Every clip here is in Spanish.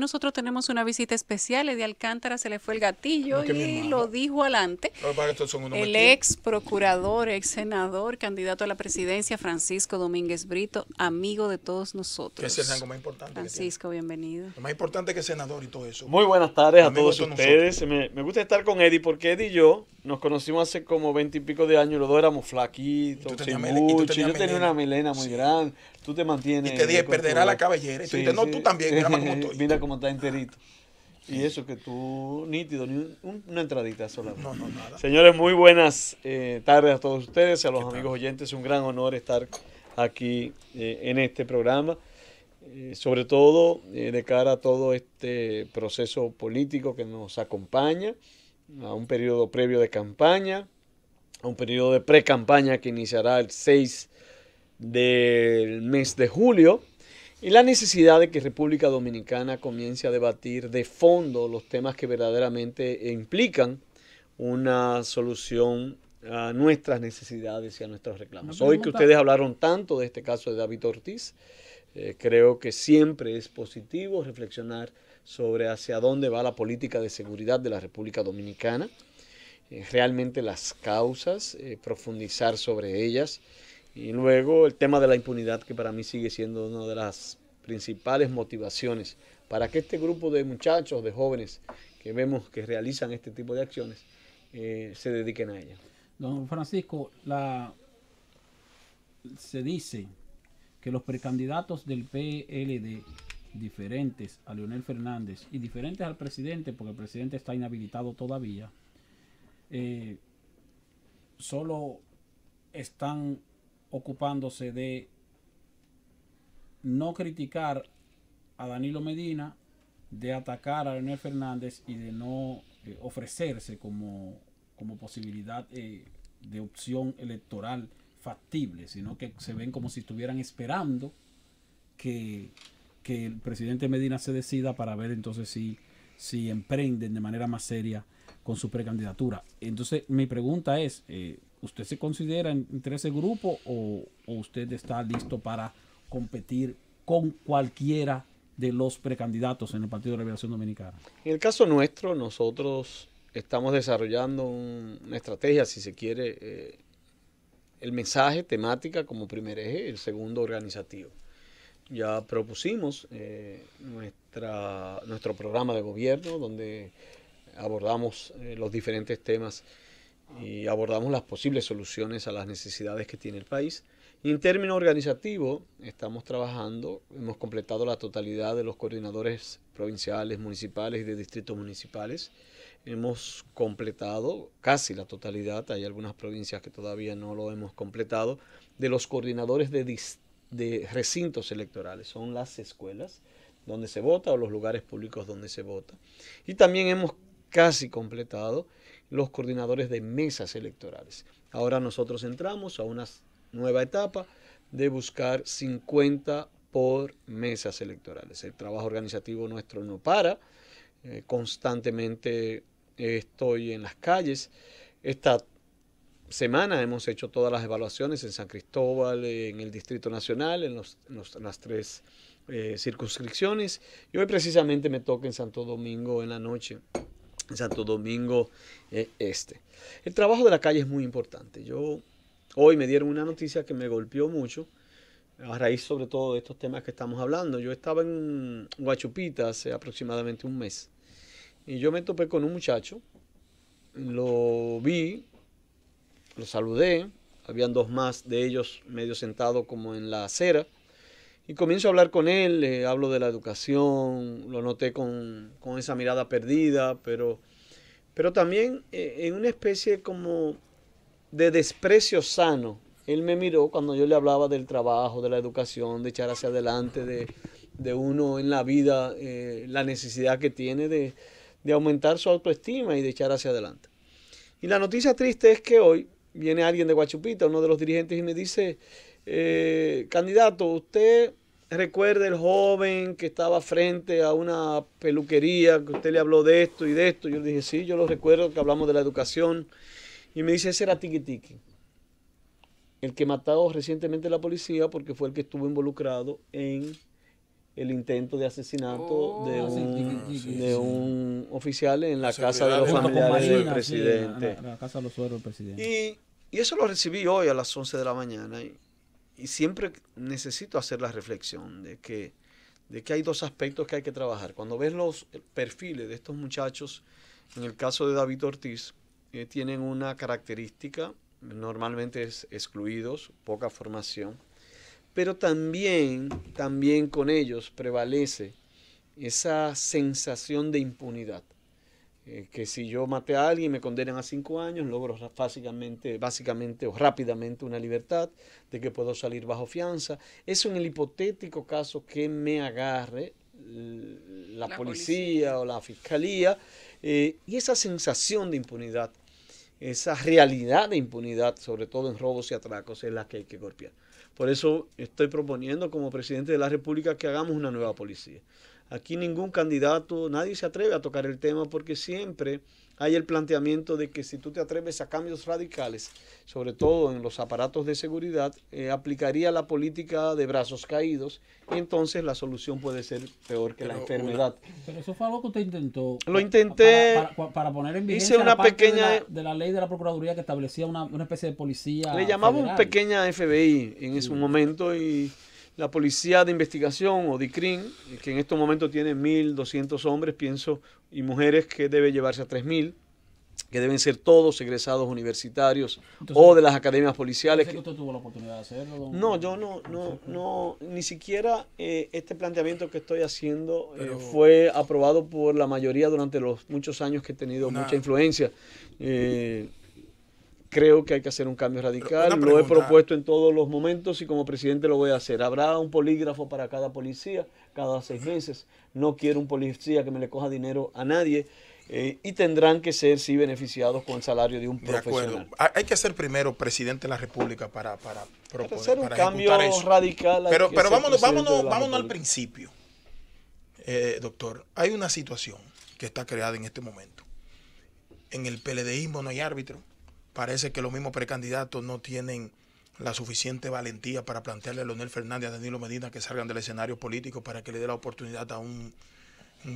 Nosotros tenemos una visita especial, de Alcántara se le fue el gatillo y lo dijo adelante. El ex procurador, ex senador, candidato a la presidencia, Francisco Domínguez Brito, amigo de todos nosotros. es el rango más importante. Francisco, bienvenido. Lo más importante que senador y todo eso. Muy buenas tardes a todos ustedes. Me, gusta estar con Eddie porque Eddie y yo nos conocimos hace como veinte y pico de años. Los dos éramos flaquitos, sin mucho. Yo tenía una melena muy grande. Tú te mantienes. Y te dije, perderá la cabellera. Y tú no, tú también. Mira cómo estoy. Mira cómo está enterito. Y eso que tú, nítido, ni una entradita sola. No, no, nada. Señores, muy buenas eh, tardes a todos ustedes, a los amigos oyentes. Es un gran honor estar aquí eh, en este programa. Eh, sobre todo de cara a todo este proceso político que nos acompaña, a un periodo previo de campaña, a un periodo de pre-campaña que iniciará el 6 del mes de julio y la necesidad de que República Dominicana comience a debatir de fondo los temas que verdaderamente implican una solución a nuestras necesidades y a nuestros reclamos. Hoy que ustedes hablaron tanto de este caso de David Ortiz, eh, creo que siempre es positivo reflexionar sobre hacia dónde va la política de seguridad de la República Dominicana, eh, realmente las causas, eh, profundizar sobre ellas y luego el tema de la impunidad, que para mí sigue siendo una de las principales motivaciones para que este grupo de muchachos, de jóvenes que vemos que realizan este tipo de acciones, eh, se dediquen a ella. Don Francisco, se dice que los precandidatos del PLD, diferentes a Leonel Fernández y diferentes al presidente, porque el presidente está inhabilitado todavía, eh, solo están ocupándose de no criticar a Danilo Medina, de atacar a Leonel Fernández y de no eh, ofrecerse como, como posibilidad eh, de opción electoral factible, sino que se ven como si estuvieran esperando que, que el presidente Medina se decida para ver entonces si, si emprenden de manera más seria con su precandidatura. Entonces mi pregunta es, eh, ¿usted se considera entre ese grupo o, usted está listo para competir con cualquiera de los precandidatos en el Partido de la Liberación Dominicana? En el caso nuestro, nosotros estamos desarrollando una estrategia, si se quiere, eh, el mensaje, temática como primer eje, el segundo organizativo. Ya propusimos eh, nuestro programa de gobierno donde abordamos eh, los diferentes temas y abordamos las posibles soluciones a las necesidades que tiene el país. Y en términos organizativos, estamos trabajando, hemos completado la totalidad de los coordinadores provinciales, municipales y de distritos municipales. Hemos completado casi la totalidad, hay algunas provincias que todavía no lo hemos completado, de los coordinadores de, de recintos electorales, son las escuelas donde se vota o los lugares públicos donde se vota. Y también hemos casi completado los coordinadores de mesas electorales. Ahora nosotros entramos a una nueva etapa de buscar 50 por mesas electorales. El trabajo organizativo nuestro no para, eh, constantemente estoy en las calles. Esta semana hemos hecho todas las evaluaciones en San Cristóbal, en el Distrito Nacional, en, las tres eh, circunscripciones. Y hoy precisamente me toca en Santo Domingo en la noche Santo Domingo eh, Este. El trabajo de la calle es muy importante. Yo hoy me dieron una noticia que me golpeó mucho a raíz sobre todo de estos temas que estamos hablando. Yo estaba en Guachupita hace aproximadamente un mes y yo me topé con un muchacho, lo vi, lo saludé, habían dos más de ellos medio sentados como en la acera y comienzo a hablar con él, le hablo de la educación, lo noté con, esa mirada perdida, pero, pero también eh, en una especie como de desprecio sano. Él me miró cuando yo le hablaba del trabajo, de la educación, de echar hacia adelante, de, uno en la vida, eh, la necesidad que tiene de, aumentar su autoestima y de echar hacia adelante. Y la noticia triste es que hoy viene alguien de Guachupita, uno de los dirigentes, y me dice, eh, candidato, usted recuerda el joven que estaba frente a una peluquería, que usted le habló de esto y de esto. Yo le dije, sí, yo lo recuerdo, que hablamos de la educación. Y me dice, ese era Tiki Tiki, el que mató recientemente la policía porque fue el que estuvo involucrado en el intento de asesinato oh, de un oficiales en la, casa de los familiares del presidente. la, casa de los sueros del presidente. Y, y, eso lo recibí hoy a las 11 de la mañana. Y, y, siempre necesito hacer la reflexión de que, de que hay dos aspectos que hay que trabajar. Cuando ves los perfiles de estos muchachos, en el caso de David Ortiz, eh, tienen una característica, normalmente es excluidos, poca formación, pero también, también con ellos prevalece esa sensación de impunidad. Eh, que si yo maté a alguien y me condenan a cinco años, logro básicamente, básicamente o rápidamente una libertad, de que puedo salir bajo fianza. Eso en el hipotético caso que me agarre la, policía, o la fiscalía, eh, y esa sensación de impunidad, esa realidad de impunidad, sobre todo en robos y atracos, es la que hay que golpear. Por eso estoy proponiendo como presidente de la República que hagamos una nueva policía. Aquí ningún candidato, nadie se atreve a tocar el tema porque siempre hay el planteamiento de que si tú te atreves a cambios radicales, sobre todo en los aparatos de seguridad, eh, aplicaría la política de brazos caídos y entonces la solución puede ser peor que la enfermedad. pero eso fue algo que usted intentó. Lo intenté. Para, poner en vigencia hice una pequeña, de la, ley de la Procuraduría que establecía una, especie de policía. Le llamamos una pequeña FBI en ese momento y la Policía de Investigación o DICRIN, que en estos momentos tiene 1.200 hombres, pienso, y mujeres que debe llevarse a 3.000, que deben ser todos egresados universitarios o de las academias policiales. Que, usted tuvo la oportunidad de hacerlo? No, yo no, no, no, ni siquiera eh, este planteamiento que estoy haciendo eh, fue aprobado por la mayoría durante los muchos años que he tenido mucha influencia. Eh, creo que hay que hacer un cambio radical. Lo he propuesto en todos los momentos y como presidente lo voy a hacer. Habrá un polígrafo para cada policía cada seis meses. No quiero un policía que me le coja dinero a nadie. Eh, y tendrán que ser, sí, beneficiados con el salario de un profesional. Hay que ser primero presidente de la República para, para proponer, hacer un cambio radical. Pero, pero vámonos, vámonos, vámonos al principio, eh, doctor. Hay una situación que está creada en este momento. En el PLDismo no hay árbitro parece que los mismos precandidatos no tienen la suficiente valentía para plantearle a Leonel Fernández a Danilo Medina que salgan del escenario político para que le dé la oportunidad a un,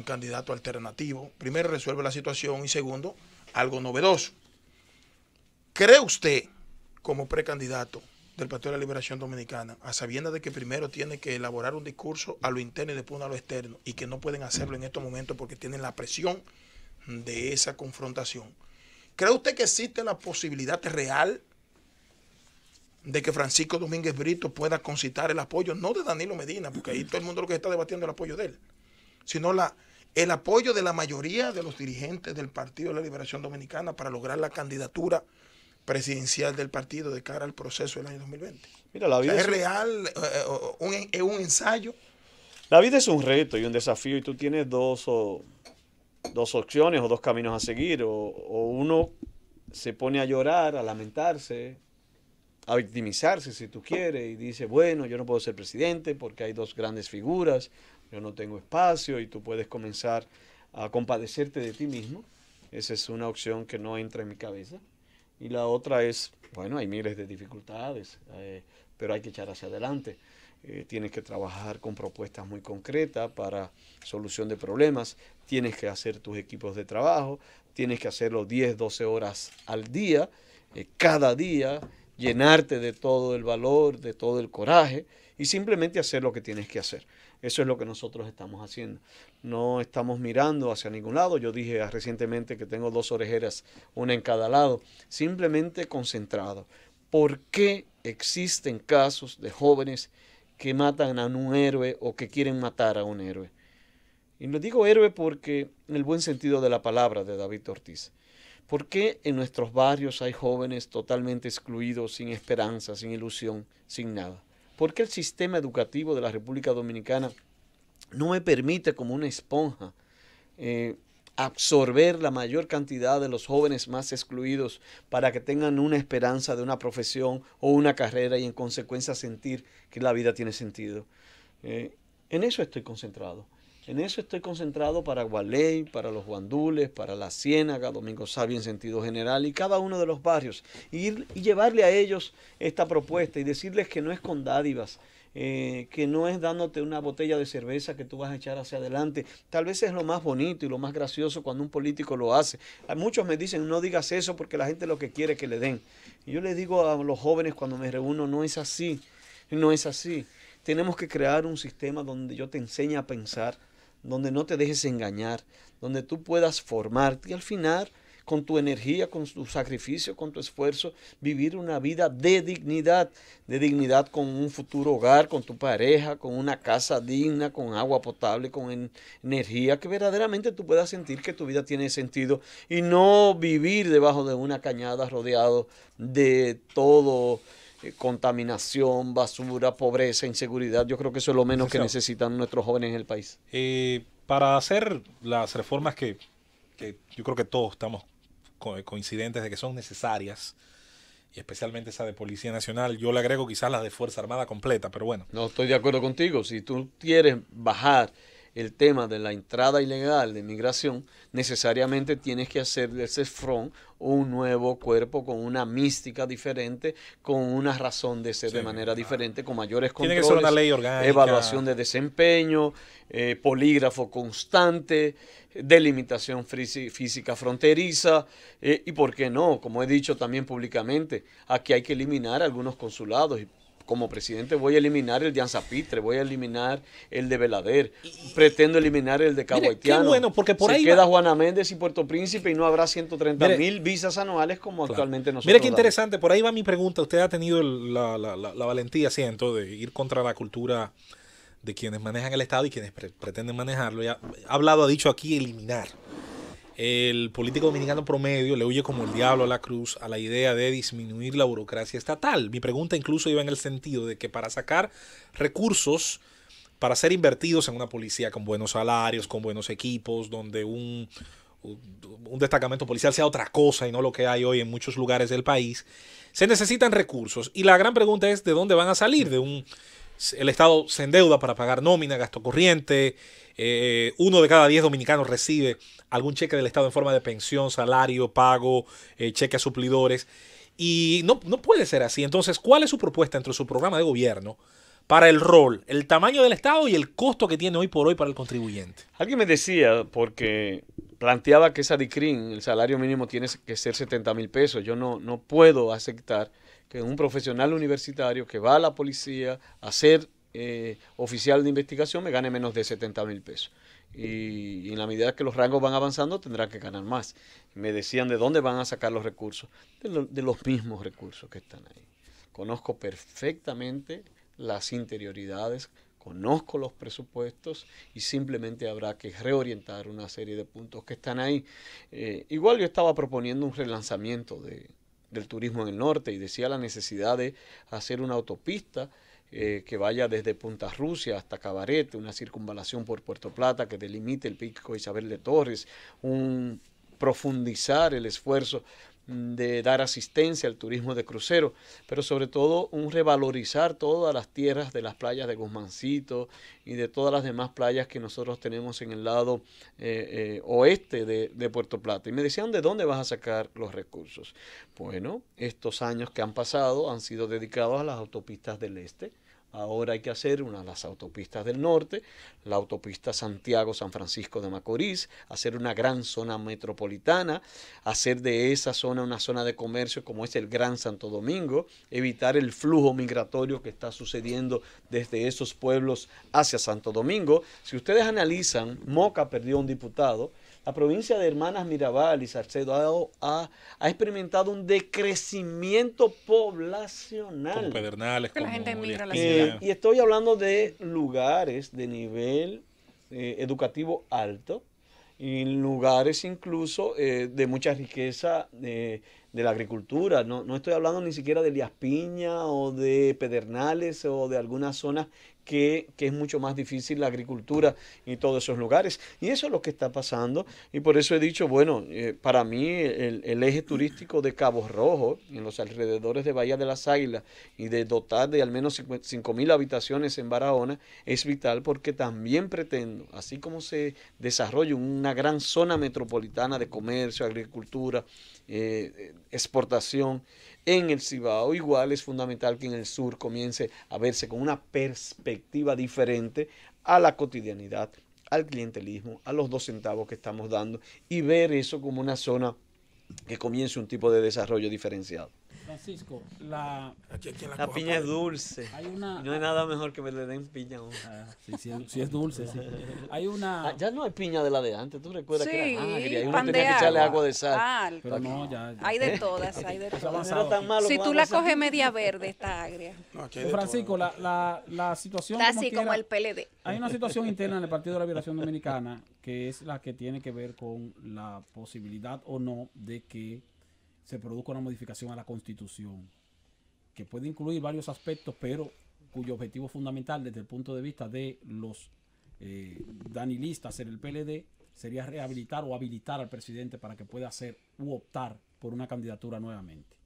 candidato alternativo. Primero, resuelve la situación y segundo, algo novedoso. ¿Cree usted, como precandidato del Partido de la Liberación Dominicana, a sabiendas de que primero tiene que elaborar un discurso a lo interno y después a lo externo y que no pueden hacerlo en estos momentos porque tienen la presión de esa confrontación? ¿Cree usted que existe la posibilidad real de que Francisco Domínguez Brito pueda concitar el apoyo, no de Danilo Medina, porque ahí todo el mundo lo que está debatiendo es el apoyo de él, sino la, el apoyo de la mayoría de los dirigentes del Partido de la Liberación Dominicana para lograr la candidatura presidencial del partido de cara al proceso del año 2020? Mira, la vida es, real, eh, es un ensayo. La vida es un reto y un desafío y tú tienes dos o dos opciones o dos caminos a seguir. O, uno se pone a llorar, a lamentarse, a victimizarse si tú quieres y dice, bueno, yo no puedo ser presidente porque hay dos grandes figuras, yo no tengo espacio y tú puedes comenzar a compadecerte de ti mismo. Esa es una opción que no entra en mi cabeza. Y la otra es, bueno, hay miles de dificultades, eh, pero hay que echar hacia adelante. Eh, tienes que trabajar con propuestas muy concretas para solución de problemas, tienes que hacer tus equipos de trabajo, tienes que hacerlo 10, 12 horas al día, eh, cada día, llenarte de todo el valor, de todo el coraje y simplemente hacer lo que tienes que hacer. Eso es lo que nosotros estamos haciendo. No estamos mirando hacia ningún lado. Yo dije recientemente que tengo dos orejeras, una en cada lado. Simplemente concentrado. ¿Por qué existen casos de jóvenes que matan a un héroe o que quieren matar a un héroe. Y lo digo héroe porque en el buen sentido de la palabra de David Ortiz. ¿Por qué en nuestros barrios hay jóvenes totalmente excluidos, sin esperanza, sin ilusión, sin nada? ¿Por qué el sistema educativo de la República Dominicana no me permite como una esponja eh, absorber la mayor cantidad de los jóvenes más excluidos para que tengan una esperanza de una profesión o una carrera y en consecuencia sentir que la vida tiene sentido. Eh, en eso estoy concentrado. En eso estoy concentrado para Gualey, para los Guandules, para la Ciénaga, Domingo Sabio en sentido general y cada uno de los barrios. y llevarle a ellos esta propuesta y decirles que no es con dádivas, eh, que no es dándote una botella de cerveza que tú vas a echar hacia adelante. Tal vez es lo más bonito y lo más gracioso cuando un político lo hace. muchos me dicen, no digas eso porque la gente lo que quiere es que le den. Yo les digo a los jóvenes cuando me reúno, no es así, no es así. Tenemos que crear un sistema donde yo te enseñe a pensar, donde no te dejes engañar, donde tú puedas formarte y al final con tu energía, con tu sacrificio, con tu esfuerzo, vivir una vida de dignidad, de dignidad con un futuro hogar, con tu pareja, con una casa digna, con agua potable, con energía, que verdaderamente tú puedas sentir que tu vida tiene sentido y no vivir debajo de una cañada rodeado de todo eh, contaminación, basura, pobreza, inseguridad. Yo creo que eso es lo menos que necesitan nuestros jóvenes en el país. Eh, para hacer las reformas que, que, yo creo que todos estamos coincidentes de que son necesarias, y especialmente esa de Policía Nacional, yo le agrego quizás la de Fuerza Armada completa, pero bueno. No estoy de acuerdo contigo. Si tú quieres bajar el tema de la entrada ilegal de migración, necesariamente tienes que hacer de ese front un nuevo cuerpo con una mística diferente, con una razón de ser de manera diferente, con mayores controles, Tiene que ser una ley orgánica. evaluación de desempeño, eh, polígrafo constante, delimitación física fronteriza eh, y, ¿por qué no? Como he dicho también públicamente, aquí hay que eliminar algunos consulados como presidente voy a eliminar el de Anzapitre, voy a eliminar el de Belader, pretendo eliminar el de Cabo Haitiano. bueno, porque por Se ahí queda Juana Méndez y Puerto Príncipe y no habrá 130 mil visas anuales como actualmente nosotros. Mire qué interesante, por ahí va mi pregunta. Usted ha tenido la, valentía, siento, de ir contra la cultura de quienes manejan el Estado y quienes pretenden manejarlo. ha hablado, ha dicho aquí eliminar el político dominicano promedio le huye como el diablo a la cruz a la idea de disminuir la burocracia estatal. Mi pregunta incluso iba en el sentido de que para sacar recursos para ser invertidos en una policía con buenos salarios, con buenos equipos, donde un, un destacamento policial sea otra cosa y no lo que hay hoy en muchos lugares del país, se necesitan recursos. Y la gran pregunta es de dónde van a salir. De un, el Estado se endeuda para pagar nómina, gasto corriente, eh, uno de cada diez dominicanos recibe algún cheque del Estado en forma de pensión, salario, pago, eh, cheque a suplidores. Y no, no puede ser así. Entonces, ¿cuál es su propuesta entre su programa de gobierno para el rol, el tamaño del Estado y el costo que tiene hoy por hoy para el contribuyente? Alguien me decía, porque planteaba que esa DICRIN, el salario mínimo tiene que ser 70 mil pesos. Yo no, no puedo aceptar que un profesional universitario que va a la policía a ser eh, oficial de investigación me gane menos de 70 mil pesos. Y, en la medida que los rangos van avanzando tendrán que ganar más. Me decían de dónde van a sacar los recursos. De, los mismos recursos que están ahí. Conozco perfectamente las interioridades, conozco los presupuestos y simplemente habrá que reorientar una serie de puntos que están ahí. Eh, igual yo estaba proponiendo un relanzamiento de, del turismo en el norte y decía la necesidad de hacer una autopista eh, que vaya desde Punta Rusia hasta Cabarete, una circunvalación por Puerto Plata que delimite el pico Isabel de Torres, un profundizar el esfuerzo de dar asistencia al turismo de crucero, pero sobre todo un revalorizar todas las tierras de las playas de Guzmancito y de todas las demás playas que nosotros tenemos en el lado eh, eh, oeste de, de, Puerto Plata. Y me decían, ¿de dónde vas a sacar los recursos? Bueno, estos años que han pasado han sido dedicados a las autopistas del este Ahora hay que hacer una de las autopistas del norte, la autopista Santiago-San Francisco de Macorís, hacer una gran zona metropolitana, hacer de esa zona una zona de comercio como es el Gran Santo Domingo, evitar el flujo migratorio que está sucediendo desde esos pueblos hacia Santo Domingo. Si ustedes analizan, Moca perdió un diputado, la provincia de Hermanas Mirabal y Salcedo ha, experimentado un decrecimiento poblacional. Como Pedernales, como la gente migra la ciudad. y estoy hablando de lugares de nivel eh, educativo alto y lugares incluso eh, de mucha riqueza de, la agricultura. No, no, estoy hablando ni siquiera de Lias Piña o de Pedernales o de algunas zonas que, es mucho más difícil la agricultura y todos esos lugares. Y eso es lo que está pasando. Y por eso he dicho, bueno, eh, para mí el, eje turístico de Cabo Rojo, en los alrededores de Bahía de las Águilas, y de dotar de al menos 5 mil habitaciones en Barahona, es vital porque también pretendo, así como se desarrolla una gran zona metropolitana de comercio, agricultura, eh, exportación en el Cibao. Igual es fundamental que en el sur comience a verse con una perspectiva diferente a la cotidianidad, al clientelismo, a los dos centavos que estamos dando y ver eso como una zona que comience un tipo de desarrollo diferenciado. Francisco, la, la, piña es dulce. no hay nada mejor que me le den piña. Ah, sí, sí, es dulce, sí. Hay una... Ah, ya no hay piña de la de antes, ¿tú recuerdas que era agria? Y uno tenía que echarle agua de sal. Pero no, ya, Hay de todas, hay de todas. si tú la coges media verde, está agria. Francisco, la, la, la situación... Está así como el PLD. Hay una situación interna en el Partido de la Liberación Dominicana que es la que tiene que ver con la posibilidad o no de que se produzca una modificación a la Constitución, que puede incluir varios aspectos, pero cuyo objetivo fundamental desde el punto de vista de los eh, danilistas en el PLD sería rehabilitar o habilitar al presidente para que pueda hacer u optar por una candidatura nuevamente.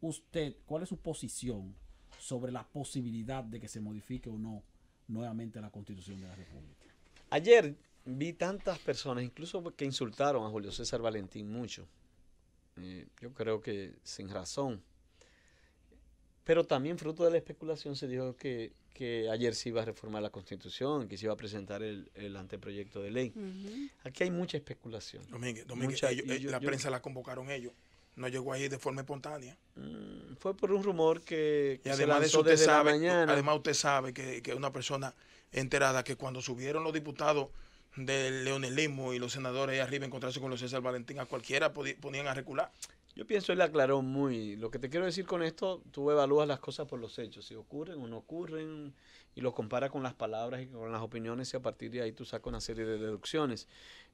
Usted, ¿cuál es su posición sobre la posibilidad de que se modifique o no nuevamente la constitución de la República? Ayer vi tantas personas, incluso que insultaron a Julio César Valentín mucho, eh, yo creo que sin razón. Pero también fruto de la especulación se dijo que, ayer se iba a reformar la constitución, que se iba a presentar el, anteproyecto de ley. Aquí hay mucha especulación. Domínguez, la prensa la convocaron ellos. No llegó ahí de forma espontánea. Mm, fue por un rumor que, además de eso usted sabe, Además usted sabe que, que una persona enterada que cuando subieron los diputados del leonelismo y los senadores ahí arriba encontrarse con los César Valentín, a cualquiera ponían a recular. Yo pienso, él aclaró muy. Lo que te quiero decir con esto, tú evalúas las cosas por los hechos, si ocurren o no ocurren, y lo compara con las palabras y con las opiniones, y a partir de ahí tú sacas una serie de deducciones.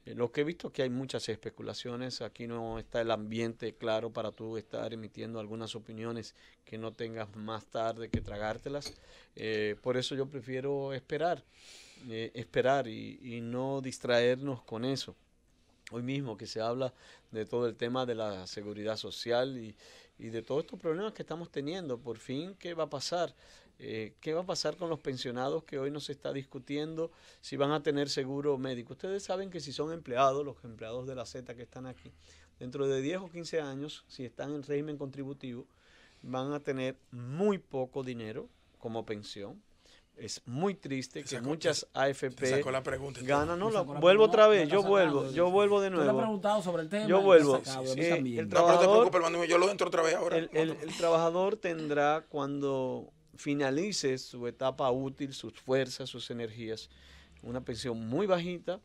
Eh, lo que he visto que hay muchas especulaciones, aquí no está el ambiente claro para tú estar emitiendo algunas opiniones que no tengas más tarde que tragártelas. Eh, por eso yo prefiero esperar. Eh, esperar y, no distraernos con eso. Hoy mismo que se habla de todo el tema de la seguridad social y, de todos estos problemas que estamos teniendo. Por fin, ¿qué va a pasar? Eh, ¿Qué va a pasar con los pensionados que hoy no se está discutiendo si van a tener seguro médico? Ustedes saben que si son empleados, los empleados de la Z que están aquí, dentro de 10 o 15 años, si están en régimen contributivo, van a tener muy poco dinero como pensión es muy triste que muchas AFP ganan. No, vuelvo otra vez, yo vuelvo, yo vuelvo de nuevo. preguntado sobre el tema. Yo vuelvo. el trabajador, yo lo entro otra vez ahora. El, trabajador tendrá cuando finalice su etapa útil, sus fuerzas, sus energías, una pensión muy bajita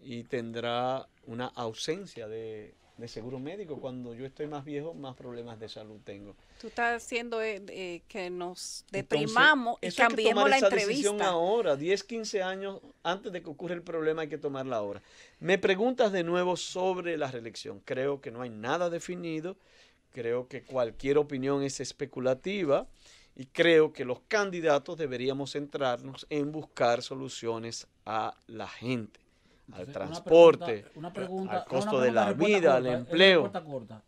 y tendrá una ausencia de de seguro médico. Cuando yo estoy más viejo, más problemas de salud tengo. Tú estás haciendo eh, eh, que nos deprimamos y cambiemos la entrevista. Decisión ahora, 10, 15 años antes de que ocurra el problema, hay que tomarla ahora. Me preguntas de nuevo sobre la reelección. Creo que no hay nada definido. Creo que cualquier opinión es especulativa. Y creo que los candidatos deberíamos centrarnos en buscar soluciones a la gente al transporte, al costo de la vida, al empleo.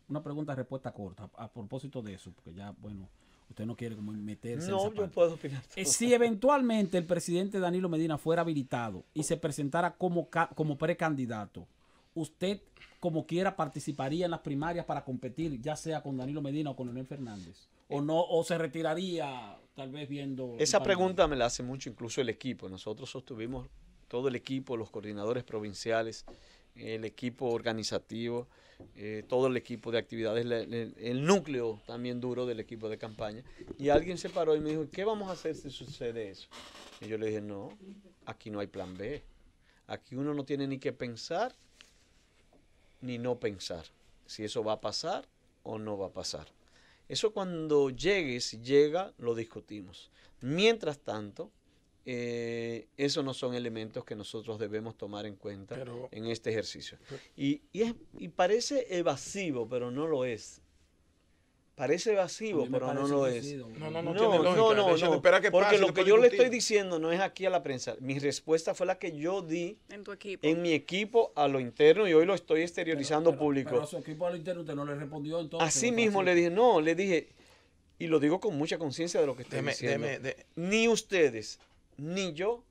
Una pregunta, respuesta corta, a propósito de eso, porque ya, bueno, usted no quiere como meterse no, yo puedo opinar. Eh, si eventualmente el presidente Danilo Medina fuera habilitado y se presentara como, como precandidato, ¿usted como quiera participaría en las primarias para competir, ya sea con Danilo Medina o con Leonel Fernández? ¿O no o se retiraría tal vez viendo... Esa pregunta me la hace mucho incluso el equipo. Nosotros sostuvimos todo el equipo, los coordinadores provinciales, el equipo organizativo, eh, todo el equipo de actividades, el, núcleo también duro del equipo de campaña. Y alguien se paró y me dijo, ¿qué vamos a hacer si sucede eso? Y yo le dije, no, aquí no hay plan B. Aquí uno no tiene ni que pensar ni no pensar si eso va a pasar o no va a pasar. Eso cuando llegue, si llega, lo discutimos. Mientras tanto, eh, esos no son elementos que nosotros debemos tomar en cuenta en este ejercicio. y, y, parece evasivo, pero no lo es. Parece evasivo, pero no lo es. No, no, no, no, no, no, porque lo que yo le estoy diciendo no es aquí a la prensa. Mi respuesta fue la que yo di en, tu equipo. en mi equipo a lo interno y hoy lo estoy exteriorizando público. Pero a su equipo a lo interno usted no le respondió entonces. Así mismo le dije, no, le dije, y lo digo con mucha conciencia de lo que estoy diciendo. ni ustedes, ni yo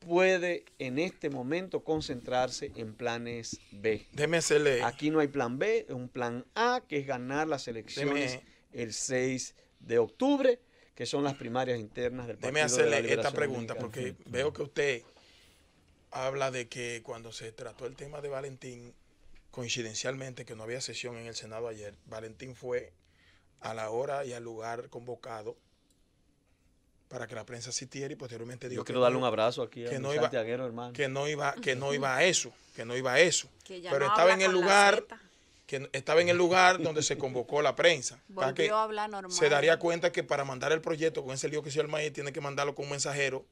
puede en este momento concentrarse en planes B. Déjeme hacerle. Aquí no hay plan B, es un plan A, que es ganar las elecciones el 6 de octubre, que son las primarias internas del Partido Déjeme hacerle esta pregunta, porque veo que usted habla de que cuando se trató el tema de Valentín, coincidencialmente que no había sesión en el Senado ayer, Valentín fue a la hora y al lugar convocado para que la prensa asistiera y posteriormente dijo Yo quiero darle un abrazo aquí que no iba, hermano. Que no iba, que no iba a eso, que no iba a eso. Pero estaba en el lugar que estaba en el lugar donde se convocó la prensa. Volvió a hablar normal. Se daría cuenta que para mandar el proyecto con ese lío que hizo el maíz, tiene que mandarlo con un mensajero,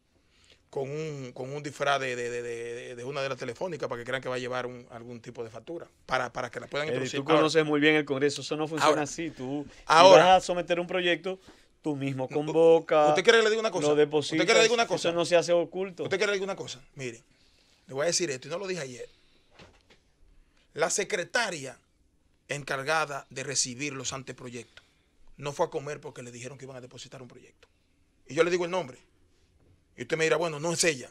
con un, con un disfraz de, de, una de las telefónicas para que crean que va a llevar algún tipo de factura, para, para que la puedan introducir. tú conoces muy bien el Congreso, eso no funciona así. Tú ahora, vas a someter un proyecto, tú mismo convocas. ¿Usted quiere que le diga una cosa? ¿Usted quiere que le diga una cosa? Eso no se hace oculto. ¿Usted quiere que le diga una cosa? Mire, le voy a decir esto y no lo dije ayer. La secretaria encargada de recibir los anteproyectos. No fue a comer porque le dijeron que iban a depositar un proyecto. Y yo le digo el nombre. Y usted me dirá, bueno, no es ella.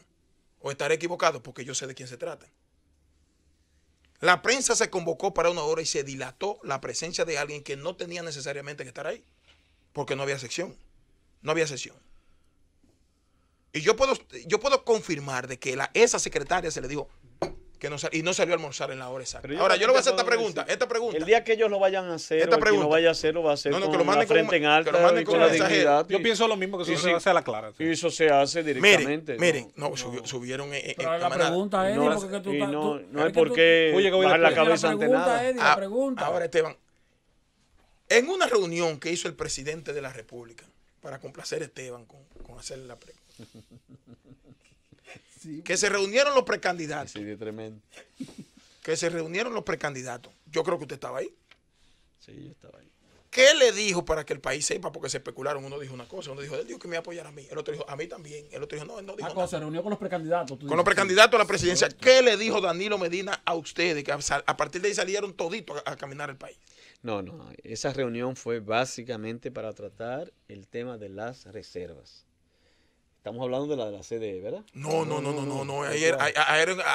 O estaré equivocado porque yo sé de quién se trata. La prensa se convocó para una hora y se dilató la presencia de alguien que no tenía necesariamente que estar ahí. Porque no había sección. No había sesión. Y yo puedo, yo puedo confirmar de que la, esa secretaria se le dijo, que no y no salió a almorzar en la hora exacta. Ahora, yo le voy a hacer esta pregunta, esta pregunta. El día que ellos lo vayan a hacer, esta pregunta, no vaya a hacer, lo va a hacer no, no, con que lo la frente en alta que lo manden con, la dignidad. Yo pienso lo mismo, que eso se hace a la clara. Y eso se hace directamente. Miren, no, subieron en, Pero la pregunta, Eddie, porque tú no, no hay por qué bajar la cabeza ante nada. La pregunta. Ahora, Esteban, en una reunión que hizo el presidente de la República, para complacer a Esteban con, con hacerle la pregunta, que se reunieron los precandidatos. Sí, tremendo. Que se reunieron los precandidatos. Yo creo que usted estaba ahí. Sí, yo estaba ahí. ¿Qué le dijo para que el país sepa? Porque se especularon. Uno dijo una cosa, uno dijo, él dijo que me iba a apoyar a mí. El otro dijo, a mí también. El otro dijo, no, él no dijo. Ah, se reunió con los precandidatos. Con los precandidatos a la presidencia. ¿Qué le dijo Danilo Medina a ustedes? Que a partir de ahí salieron toditos a, a caminar el país. No, no. Esa reunión fue básicamente para tratar el tema de las reservas. Estamos hablando de la de la CDE, ¿verdad? No, no, no, no, no, no. Ahí,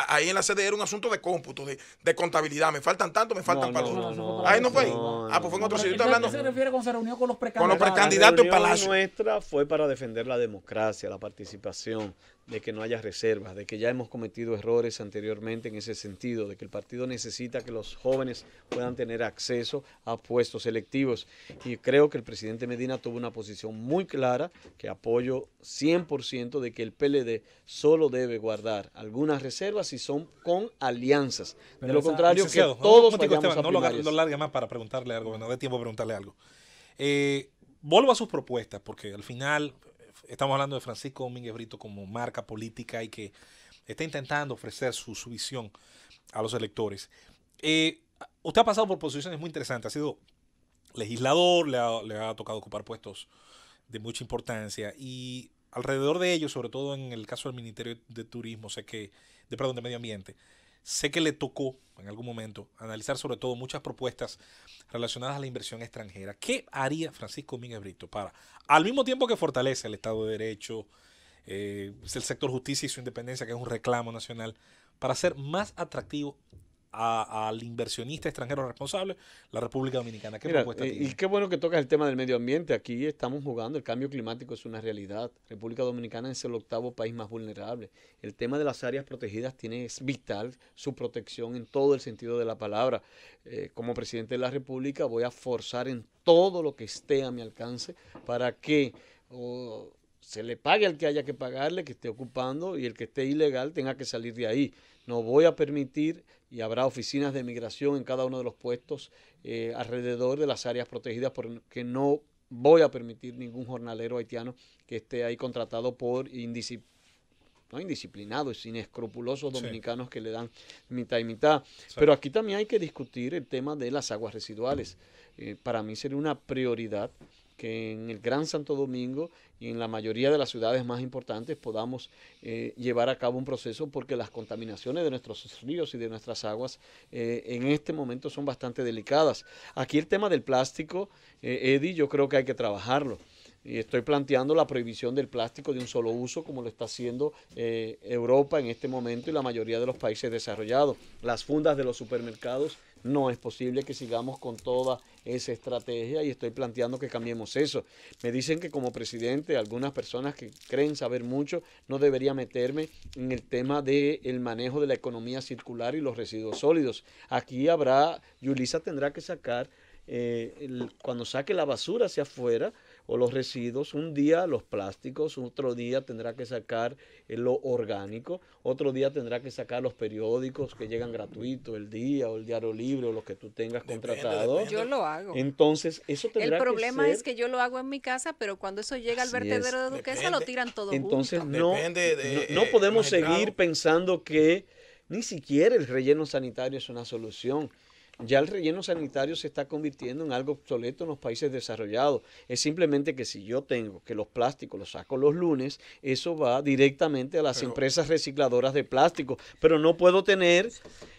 ahí, en la CDE era un asunto de cómputo, de, de contabilidad. Me faltan tanto, me faltan para los Ahí no fue. ah, pues fue en otro sitio. Hablando. se refiere con se reunió con los precandidatos? Con los precandidatos en Palacio. nuestra fue para defender la democracia, la participación, de que no haya reservas, de que ya hemos cometido errores anteriormente en ese sentido, de que el partido necesita que los jóvenes puedan tener acceso a puestos selectivos. Y creo que el presidente Medina tuvo una posición muy clara, que apoyo 100% de que el PLD solo debe guardar algunas reservas si son con alianzas. de lo contrario, que todos vayamos a No lo, largue más para preguntarle algo, no dé tiempo a preguntarle algo. Eh, vuelvo a sus propuestas, porque al final estamos hablando de Francisco Domínguez Brito como marca política y que está intentando ofrecer su, visión a los electores. Eh, usted ha pasado por posiciones muy interesantes, ha sido legislador, le ha, tocado ocupar puestos de mucha importancia y alrededor de ellos, sobre todo en el caso del Ministerio de Turismo, sé que, de perdón, de Medio Ambiente, sé que le tocó en algún momento analizar sobre todo muchas propuestas relacionadas a la inversión extranjera. ¿Qué haría Francisco Domínguez Brito para, al mismo tiempo que fortalece el Estado de Derecho, eh, el sector justicia y su independencia, que es un reclamo nacional, para ser más atractivo al inversionista extranjero responsable, la República Dominicana. ¿Qué propuesta tiene? Y qué bueno que tocas el tema del medio ambiente. Aquí estamos jugando, el cambio climático es una realidad. República Dominicana es el octavo país más vulnerable. El tema de las áreas protegidas tiene, es vital su protección en todo el sentido de la palabra. Eh, como presidente de la República voy a forzar en todo lo que esté a mi alcance para que se le pague al que haya que pagarle, que esté ocupando, y el que esté ilegal tenga que salir de ahí. No voy a permitir y habrá oficinas de migración en cada uno de los puestos eh, alrededor de las áreas protegidas porque no voy a permitir ningún jornalero haitiano que esté ahí contratado por no indisciplinados, inescrupulosos dominicanos que le dan mitad y mitad. Pero aquí también hay que discutir el tema de las aguas residuales. Eh, para mí sería una prioridad que en el Gran Santo Domingo y en la mayoría de las ciudades más importantes podamos eh, llevar a cabo un proceso porque las contaminaciones de nuestros ríos y de nuestras aguas eh, en este momento son bastante delicadas. Aquí el tema del plástico, eh, Eddie, yo creo que hay que trabajarlo. y estoy planteando la prohibición del plástico de un solo uso, como lo está haciendo eh, Europa en este momento y la mayoría de los países desarrollados. Las fundas de los supermercados no es posible que sigamos con toda esa estrategia y estoy planteando que cambiemos eso. Me dicen que como presidente, algunas personas que creen saber mucho, no debería meterme en el tema del manejo de la economía circular y los residuos sólidos. Aquí habrá, Yulisa tendrá que sacar, eh, cuando saque la basura hacia afuera, o los residuos, un día los plásticos, otro día tendrá que sacar lo orgánico, otro día tendrá que sacar los periódicos que llegan gratuitos, el día o el diario libre o lo que tú tengas contratado. Yo lo hago. Entonces, eso tendrá El problema es que yo lo hago en mi casa, pero cuando eso llega al vertedero de Duquesa lo tiran todo Entonces, no, no, podemos seguir pensando que ni siquiera el relleno sanitario es una solución. Ya el relleno sanitario se está convirtiendo en algo obsoleto en los países desarrollados. Es simplemente que si yo tengo que los plásticos los saco los lunes, eso va directamente a las empresas recicladoras de plástico. Pero no puedo tener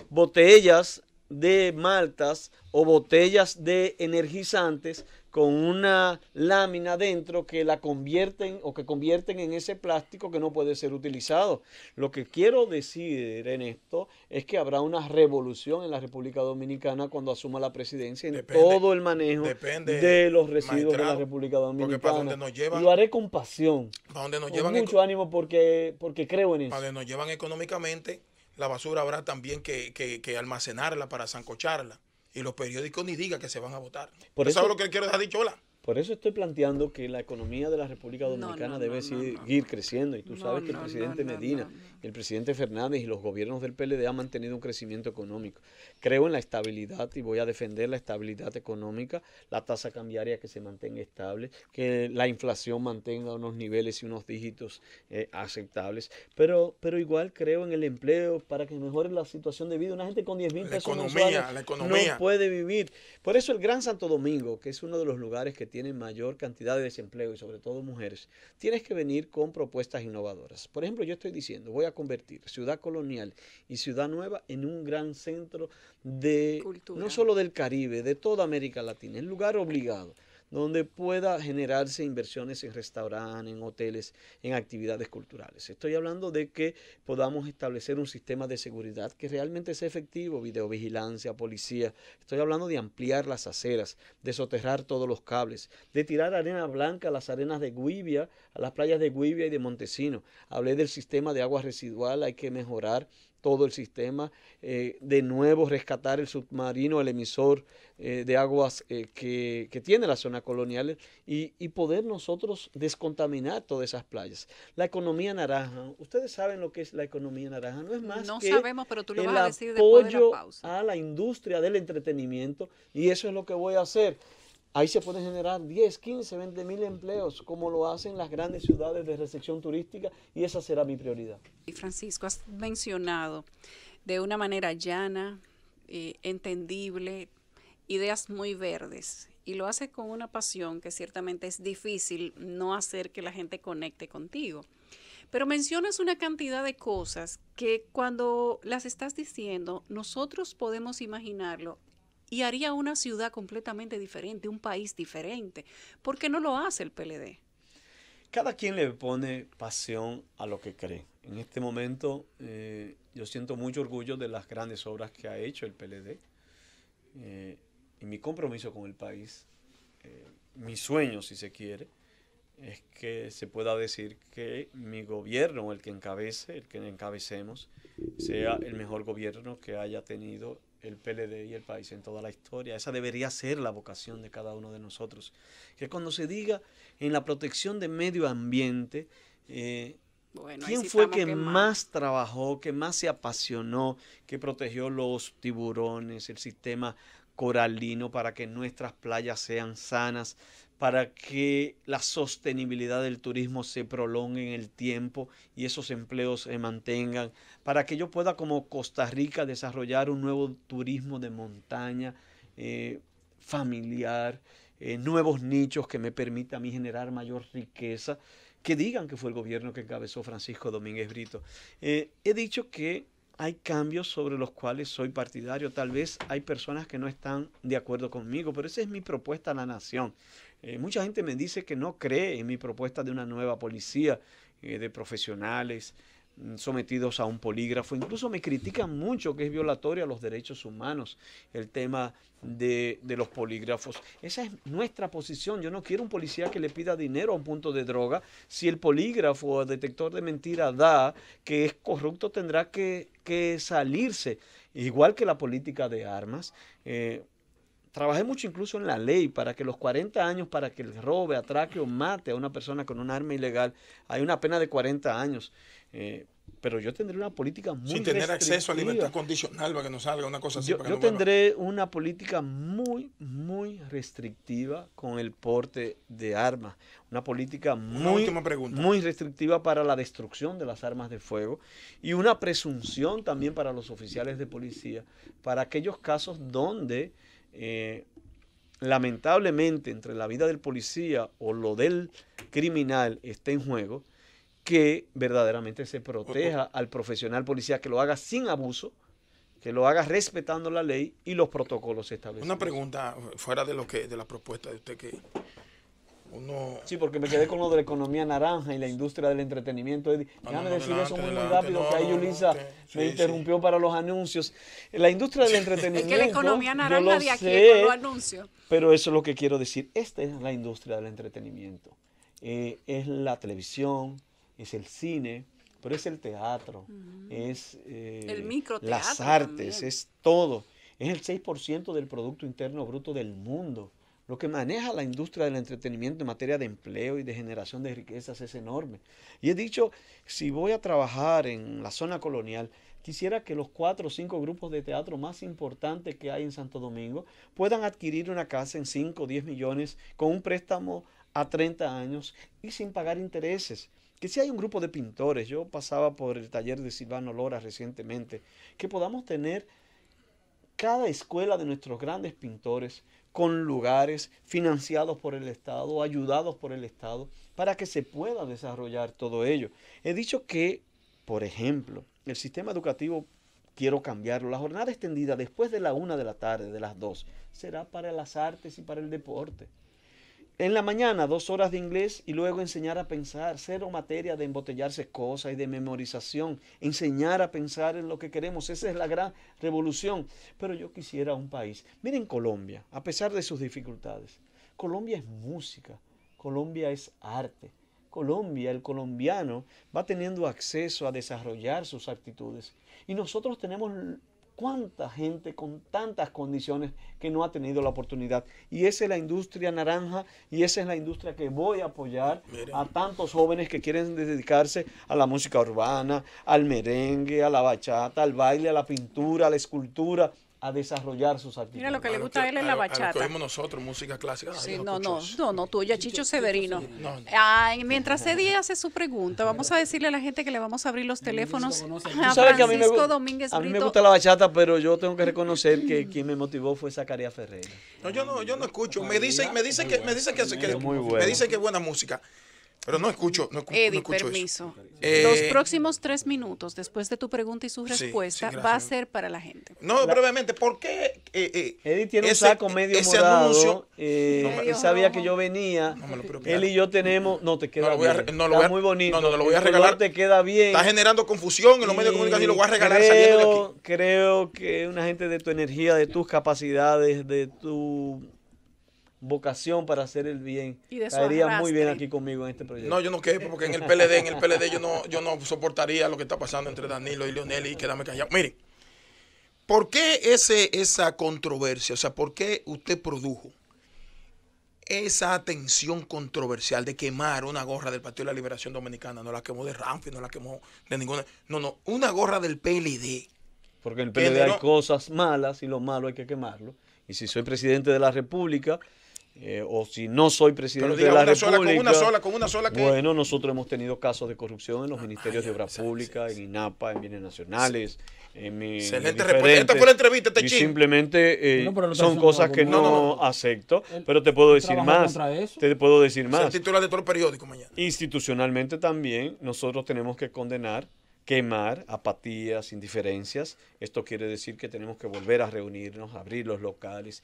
botellas de maltas o botellas de energizantes con una lámina dentro que la convierten o que convierten en ese plástico que no puede ser utilizado. Lo que quiero decir en esto es que habrá una revolución en la República Dominicana cuando asuma la presidencia en todo el manejo de los residuos de la República Dominicana. y lo haré con pasión, donde nos con llevan mucho ánimo porque, porque creo en eso. Para donde nos llevan económicamente, la basura habrá también que, que almacenarla para zancocharla y los periódicos ni digan que se van a votar. Por eso, lo que quiero dejar dicho, hola. Por eso estoy planteando que la economía de la República Dominicana debe seguir creciendo. Y tú sabes que el presidente Medina, el presidente Fernández y los gobiernos del PLD han mantenido un crecimiento económico. Creo en la estabilidad y voy a defender la estabilidad económica, la tasa cambiaria que se mantenga estable, que la inflación mantenga unos niveles y unos dígitos eh, aceptables. Pero, pero igual creo en el empleo para que mejore la situación de vida. Una gente con 10 mil pesos mensuales no puede vivir. Por eso el Gran Santo Domingo, que es uno de los lugares que tienen mayor cantidad de desempleo y sobre todo mujeres, tienes que venir con propuestas innovadoras. Por ejemplo, yo estoy diciendo, voy a convertir Ciudad Colonial y Ciudad Nueva en un gran centro de no solo del Caribe, de toda América Latina, el lugar obligado donde pueda generarse inversiones en restaurantes, en hoteles, en actividades culturales. Estoy hablando de que podamos establecer un sistema de seguridad que realmente sea efectivo, videovigilancia, policía. Estoy hablando de ampliar las aceras, de soterrar todos los cables, de tirar arena blanca a las arenas de Guivia, a las playas de Guivia y de Montesino. Hablé del sistema de agua residual, hay que mejorar todo el sistema, eh, de nuevo rescatar el submarino, el emisor eh, de aguas eh, que, tiene la zona colonial y, poder nosotros descontaminar todas esas playas. La economía naranja, ustedes saben lo que es la economía naranja, no es más no que sabemos, pero tú lo vas a decir después de la pausa. a la industria del entretenimiento y eso es lo que voy a hacer. Ahí se pueden generar 10, 15, 20 mil empleos, como lo hacen las grandes ciudades de recepción turística, y esa será mi prioridad. Francisco, has mencionado de una manera llana, eh, entendible, ideas muy verdes, y lo hace con una pasión que ciertamente es difícil no hacer que la gente conecte contigo. Pero mencionas una cantidad de cosas que cuando las estás diciendo, nosotros podemos imaginarlo y haría una ciudad completamente diferente, un país diferente. ¿Por qué no lo hace el PLD? Cada quien le pone pasión a lo que cree. En este momento eh, yo siento mucho orgullo de las grandes obras que ha hecho el PLD eh, y mi compromiso con el país, eh, mi sueño si se quiere, es que se pueda decir que mi gobierno, el que encabece, el que encabecemos, sea el mejor gobierno que haya tenido el PLD y el país en toda la historia. Esa debería ser la vocación de cada uno de nosotros. Que cuando se diga en la protección del medio ambiente, eh, ¿quién fue que más trabajó, que más se apasionó, que protegió los tiburones, el sistema coralino para que nuestras playas sean sanas, para que la sostenibilidad del turismo se prolongue en el tiempo y esos empleos se mantengan, para que yo pueda como Costa Rica desarrollar un nuevo turismo de montaña, eh, familiar, eh, nuevos nichos que me permita a mí generar mayor riqueza, que digan que fue el gobierno que encabezó Francisco Domínguez Brito. Eh, he dicho que hay cambios sobre los cuales soy partidario. Tal vez hay personas que no están de acuerdo conmigo, pero esa es mi propuesta a la nación. Eh, mucha gente me dice que no cree en mi propuesta de una nueva policía eh, de profesionales, sometidos a un polígrafo. Incluso me critican mucho que es violatorio a los derechos humanos el tema de, los polígrafos. Esa es nuestra posición. Yo no quiero un policía que le pida dinero a un punto de droga. Si el polígrafo o el detector de mentira da que es corrupto, tendrá que, salirse. Igual que la política de armas. Eh, trabajé mucho incluso en la ley para que los 40 años para que el robe, atraque o mate a una persona con un arma ilegal, hay una pena de 40 años. Eh, pero yo tendré una política muy Sin tener acceso a libertad condicional para que no salga una cosa así. Yo, tendré una política muy, muy restrictiva con el porte de armas. Una política muy, muy restrictiva para la destrucción de las armas de fuego. Y una presunción también para los oficiales de policía para aquellos casos donde eh, lamentablemente entre la vida del policía o lo del criminal esté en juego que verdaderamente se proteja al profesional policía, que lo haga sin abuso, que lo haga respetando la ley y los protocolos establecidos. Una pregunta fuera de lo que de la propuesta de usted que uno Sí, porque me quedé con lo de la economía naranja y la industria del entretenimiento. Déjame decir eso muy, rápido, que ahí Yulisa me interrumpió para los anuncios. La industria del entretenimiento. Es que la economía naranja de aquí sé, los anuncios. Pero eso es lo que quiero decir. Esta es la industria del entretenimiento. Eh, es la televisión, es el cine, pero es el teatro, es eh, las artes, es todo. Es el 6% del Producto Interno Bruto del mundo. Lo que maneja la industria del entretenimiento en materia de empleo y de generación de riquezas es enorme. Y he dicho, si voy a trabajar en la zona colonial, quisiera que los cuatro o cinco grupos de teatro más importantes que hay en Santo Domingo puedan adquirir una casa en 5 o 10 millones con un préstamo a 30 años y sin pagar intereses que si hay un grupo de pintores, yo pasaba por el taller de Silvano Lora recientemente, que podamos tener cada escuela de nuestros grandes pintores con lugares financiados por el Estado, ayudados por el Estado, para que se pueda desarrollar todo ello. He dicho que, por ejemplo, el sistema educativo quiero cambiarlo. La jornada extendida después de la una de la tarde, de las dos, será para las artes y para el deporte. En la mañana, dos horas de inglés y luego enseñar a pensar, cero materia de embotellarse cosas y de memorización, enseñar a pensar en lo que queremos. Esa es la gran revolución. Pero yo quisiera un país. Miren Colombia, a pesar de sus dificultades. Colombia es música, Colombia es arte. Colombia, el colombiano, va teniendo acceso a desarrollar sus actitudes. Y nosotros tenemos ¿Cuánta gente con tantas condiciones que no ha tenido la oportunidad? Y esa es la industria naranja y esa es la industria que voy a apoyar a tantos jóvenes que quieren dedicarse a la música urbana, al merengue, a la bachata, al baile, a la pintura, a la escultura, a desarrollar sus actividades. Mira, lo que le gusta a él es la bachata. A nosotros, música clásica. Sí, no, no, no, no, tuya, Chicho Severino. mientras Eddie hace su pregunta, vamos a decirle a la gente que le vamos a abrir los teléfonos a Francisco Domínguez A mí me gusta la bachata, pero yo tengo que reconocer que quien me motivó fue Zacarías Ferreira. No, yo no, yo no escucho. Me dicen, me dicen que, me dicen que, me dicen que es buena música. Pero no escucho, no, Eddie, permiso. Eh, Los próximos tres minutos, después de tu pregunta y su respuesta, va a ser para la gente. No, brevemente, ¿por qué? Eh, eh, Eddie tiene un saco medio ese morado. Anuncio, eh, y sabía que yo venía. él y yo tenemos. No, te queda bien. No, lo voy a, muy bonito. No, no, lo voy a regalar. te queda bien. Está generando confusión en los medios de comunicación y lo voy a regalar creo, saliendo de aquí. Creo que una gente de tu energía, de tus capacidades, de tu vocación para hacer el bien. Y Caería muy bien aquí conmigo en este proyecto. No, yo no quepo porque en el PLD, en el PLD yo no, yo no soportaría lo que está pasando entre Danilo y Leonel y quedarme callado. Mire, ¿por qué ese, esa controversia? O sea, ¿por qué usted produjo esa atención controversial de quemar una gorra del Partido de la Liberación Dominicana? No la quemó de Ramfi, no la quemó de ninguna. No, no, una gorra del PLD. Porque en el PLD hay cosas malas y lo malo hay que quemarlo. Y si soy presidente de la República, eh, o si no soy presidente de la República. con una sola, con una sola Bueno, nosotros hemos tenido casos de corrupción en los ministerios de Obra Pública, en INAPA, en Bienes Nacionales. En mi, Excelente Esta fue la entrevista, y simplemente eh, son cosas que no, acepto, pero te puedo decir más. Te puedo decir más. titular de todo el periódico mañana. Institucionalmente también nosotros tenemos que condenar quemar apatías, indiferencias. Esto quiere decir que tenemos que volver a reunirnos, abrir los locales,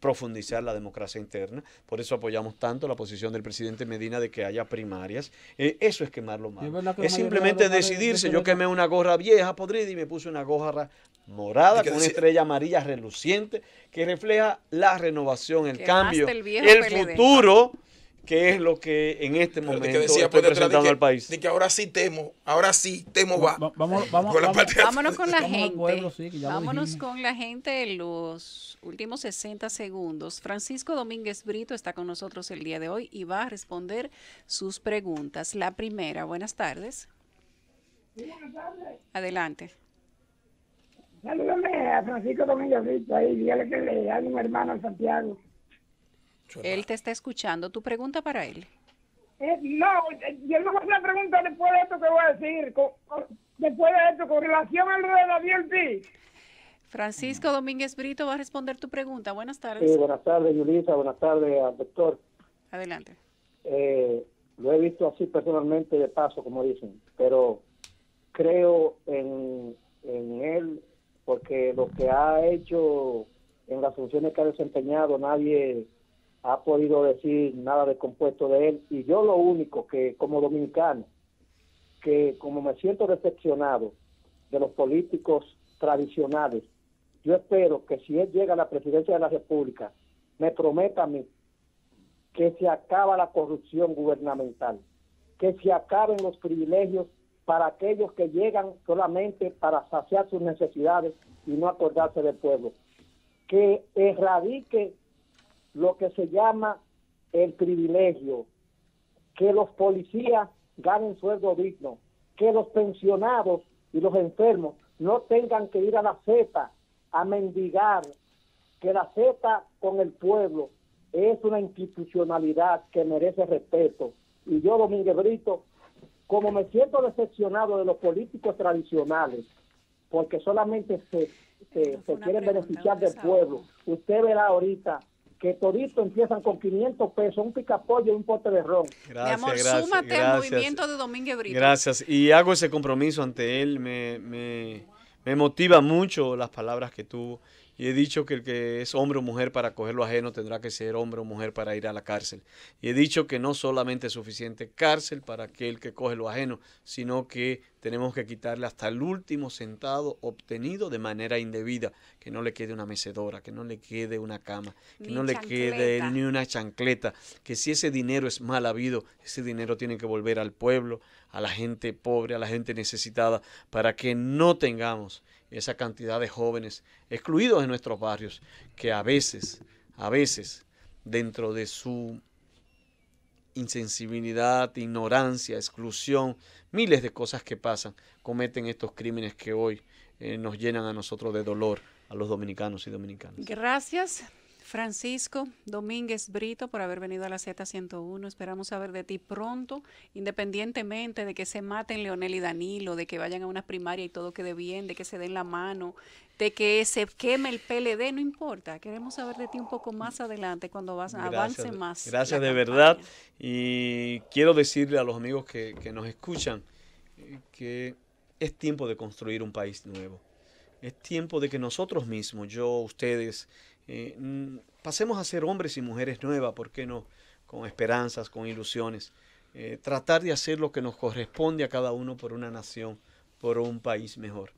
profundizar la democracia interna. Por eso apoyamos tanto la posición del presidente Medina de que haya primarias. Eh, eso es quemarlo mal. Es, simplemente decidirse. Yo quemé una gorra vieja, podrida, y me puse una gorra morada con una estrella amarilla reluciente que refleja la renovación, el cambio, el, futuro que es lo que en este momento que decía estoy presentando al país. De que ahora sí temo, ahora sí temo va. vamos, vámonos con la gente. vámonos con la gente en los últimos 60 segundos. Francisco Domínguez Brito está con nosotros el día de hoy y va a responder sus preguntas. La primera, buenas tardes. buenas tardes. Adelante. Salúdame a Francisco Domínguez Brito ahí, dígale que le da un hermano en Él te está escuchando. ¿Tu pregunta para él? Eh, no, yo no voy a hacer pregunta después de esto que voy a decir. después de esto, con relación a lo de David Francisco Domínguez Brito va a responder tu pregunta. Buenas tardes. Sí, buenas tardes, Yulisa. Buenas tardes al doctor. Adelante. Eh, lo he visto así personalmente de paso, como dicen, pero creo en, en él porque lo que ha hecho en las funciones que ha desempeñado, nadie ha podido decir nada de compuesto de él. Y yo lo único que como dominicano, que como me siento decepcionado de los políticos tradicionales, yo espero que si él llega a la presidencia de la República, me prometa a mí que se acaba la corrupción gubernamental, que se acaben los privilegios para aquellos que llegan solamente para saciar sus necesidades y no acordarse del pueblo, que erradique lo que se llama el privilegio, que los policías ganen sueldo digno, que los pensionados y los enfermos no tengan que ir a la Z a mendigar, que la Z con el pueblo es una institucionalidad que merece respeto. Y yo, Domínguez Brito, como me siento decepcionado de los políticos tradicionales, porque solamente se, se, quieren beneficiar del pueblo, usted verá ahorita que todito empiezan con 500 pesos, un picapollo y un pote de ron. Gracias, Mi amor, súmate al movimiento de Domínguez Brito. Gracias, y hago ese compromiso ante él, me, me, me motiva mucho las palabras que tuvo. Y he dicho que el que es hombre o mujer para coger lo ajeno tendrá que ser hombre o mujer para ir a la cárcel. Y he dicho que no solamente es suficiente cárcel para aquel que coge lo ajeno, sino que tenemos que quitarle hasta el último centavo obtenido de manera indebida, que no le quede una mecedora, que no le quede una cama, que no le quede ni una chancleta, que si ese dinero es mal habido, ese dinero tiene que volver al pueblo, a la gente pobre, a la gente necesitada, para que no tengamos esa cantidad de jóvenes excluidos en nuestros barrios que a veces, a veces, dentro de su insensibilidad, ignorancia, exclusión, miles de cosas que pasan, cometen estos crímenes que hoy eh, nos llenan a nosotros de dolor, a los dominicanos y dominicanas. Gracias. Francisco Domínguez Brito por haber venido a la Z101. Esperamos saber de ti pronto, independientemente de que se maten Leonel y Danilo, de que vayan a una primaria y todo quede bien, de que se den la mano, de que se queme el PLD, no importa. Queremos saber de ti un poco más adelante cuando vas, avance más. Gracias de verdad. Y quiero decirle a los amigos que, que nos escuchan que es tiempo de construir un país nuevo. Es tiempo de que nosotros mismos, yo, ustedes, eh, mm, pasemos a ser hombres y mujeres nuevas, ¿por qué no? Con esperanzas, con ilusiones. Eh, tratar de hacer lo que nos corresponde a cada uno por una nación, por un país mejor.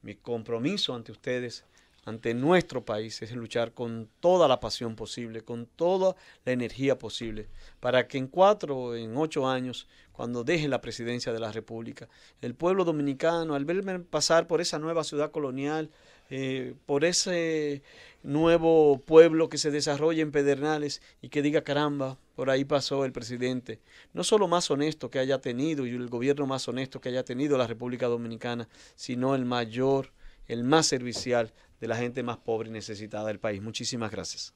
Mi compromiso ante ustedes, ante nuestro país, es luchar con toda la pasión posible, con toda la energía posible, para que en cuatro en ocho años, cuando deje la presidencia de la República, el pueblo dominicano, al verme pasar por esa nueva ciudad colonial, eh, por ese nuevo pueblo que se desarrolla en Pedernales y que diga, caramba, por ahí pasó el presidente, no solo más honesto que haya tenido y el gobierno más honesto que haya tenido la República Dominicana, sino el mayor, el más servicial de la gente más pobre y necesitada del país. Muchísimas gracias.